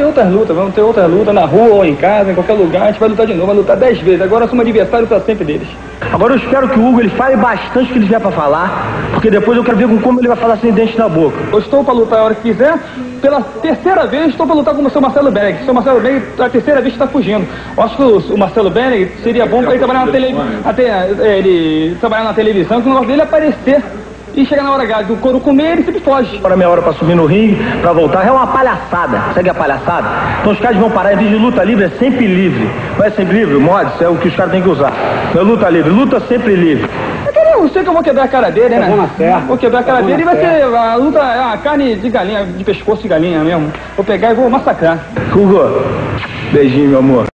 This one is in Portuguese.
Tem outras lutas, vamos ter outras lutas na rua ou em casa, em qualquer lugar, a gente vai lutar de novo, vai lutar dez vezes. Agora somos adversários para sempre deles. Agora eu espero que o Hugo ele fale bastante o que ele tiver pra falar, porque depois eu quero ver com como ele vai falar sem dente na boca. Eu estou para lutar a hora que quiser. Pela terceira vez estou para lutar com o seu Marcelo Berg. O seu Marcelo Berg, a terceira vez está fugindo. Eu acho que o, o Marcelo Berg seria bom para ele trabalhar na televisão, ele trabalhar na televisão, que o negócio dele é aparecer e chega na hora H do couro comer, ele sempre foge. Agora é minha hora pra subir no ringue, pra voltar, é uma palhaçada. Segue a palhaçada? Então os caras vão parar, em vez de luta livre, é sempre livre. Não é sempre livre? Mods, é o que os caras têm que usar. Não é luta livre, luta sempre livre. Eu quero- Eu sei que eu vou quebrar a cara dele, né? na serra. Vou quebrar a cara É bom dele e vai ser a luta, é uma carne de galinha, de pescoço de galinha mesmo. Vou pegar e vou massacrar. Hugo, beijinho, meu amor.